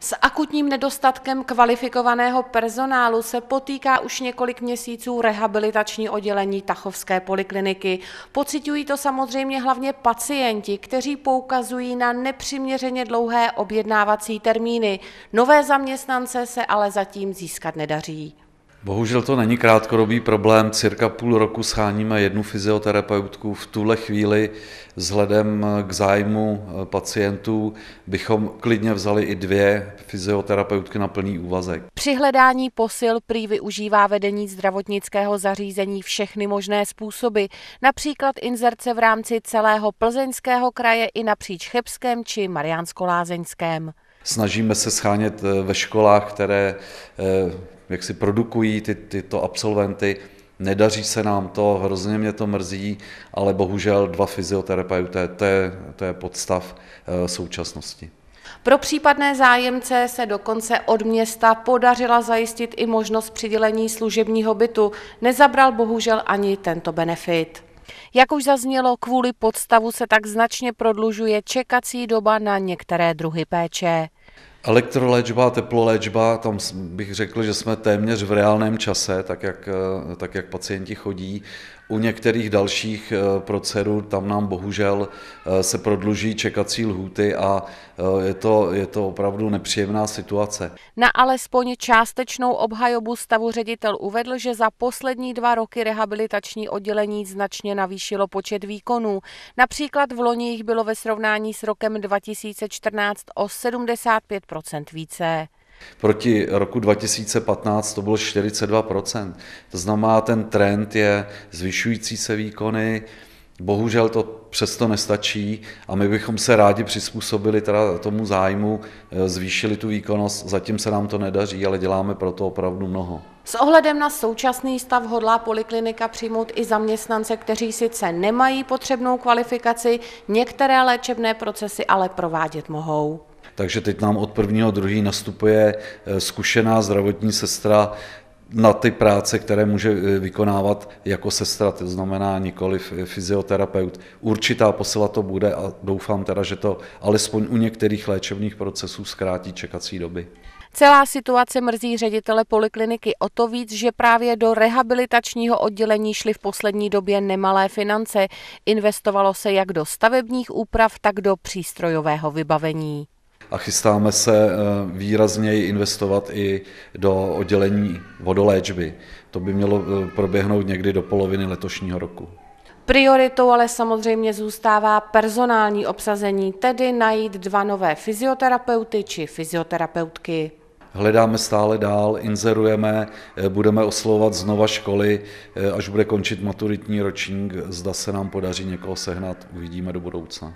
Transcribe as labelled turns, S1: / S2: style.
S1: S akutním nedostatkem kvalifikovaného personálu se potýká už několik měsíců rehabilitační oddělení Tachovské polikliniky. Pocitují to samozřejmě hlavně pacienti, kteří poukazují na nepřiměřeně dlouhé objednávací termíny. Nové zaměstnance se ale zatím získat nedaří.
S2: Bohužel to není krátkodobý problém. Cirka půl roku scháníme jednu fyzioterapeutku. V tuhle chvíli vzhledem k zájmu eh, pacientů bychom klidně vzali i dvě fyzioterapeutky na plný úvazek.
S1: Při hledání posil prý využívá vedení zdravotnického zařízení všechny možné způsoby, například inzerce v rámci celého plzeňského kraje i napříč Chebském či Mariánsko-Lázeňském.
S2: Snažíme se schánět eh, ve školách, které eh, jak si produkují ty, tyto absolventy. Nedaří se nám to, hrozně mě to mrzí, ale bohužel dva fyzioterapeuté, to je, to je podstav eh, současnosti.
S1: Pro případné zájemce se dokonce od města podařila zajistit i možnost přidělení služebního bytu. Nezabral bohužel ani tento benefit. Jak už zaznělo, kvůli podstavu se tak značně prodlužuje čekací doba na některé druhy péče.
S2: Elektroléčba, teploléčba, tam bych řekl, že jsme téměř v reálném čase, tak jak, eh, tak jak pacienti chodí. U některých dalších eh, procedur tam nám bohužel eh, se prodluží čekací lhůty a je to, je to opravdu nepříjemná situace.
S1: Na alespoň částečnou obhajobu stavu ředitel uvedl, že za poslední dva roky rehabilitační oddělení značně navýšilo počet výkonů. Například v loni jich bylo ve srovnání s rokem 2014 o 75 více.
S2: Proti roku 2015 to bylo 42%. To znamená, ten trend je zvyšující se výkony, Bohužel to přesto nestačí a my bychom se rádi přizpůsobili teda tomu zájmu, eh, zvýšili tu výkonnost. Zatím se nám to nedaří, ale děláme pro to opravdu mnoho.
S1: S ohledem na současný stav hodlá poliklinika přijmout i zaměstnance, kteří sice nemají potřebnou kvalifikaci, některé léčebné procesy ale provádět mohou.
S2: Takže teď nám od prvního druhý nastupuje eh, zkušená zdravotní sestra na ty práce, které může eh, vykonávat jako sestra, to znamená nikoli fyzioterapeut. Určitá posila to bude a doufám teda, že to alespoň u některých léčebných procesů zkrátí čekací doby.
S1: Celá situace mrzí ředitele polikliniky o to víc, že právě do rehabilitačního oddělení šly v poslední době nemalé finance. Investovalo se jak do stavebních úprav, tak do přístrojového vybavení
S2: a chystáme se eh, výrazněji investovat i do oddělení vodoléčby. To by mělo eh, proběhnout někdy do poloviny letošního roku.
S1: Prioritou ale samozřejmě zůstává personální obsazení, tedy najít dva nové fyzioterapeuty či fyzioterapeutky.
S2: Hledáme stále dál, inzerujeme, eh, budeme oslovovat znova školy, až bude končit maturitní ročník, zda se nám podaří někoho sehnat, uvidíme do budoucna.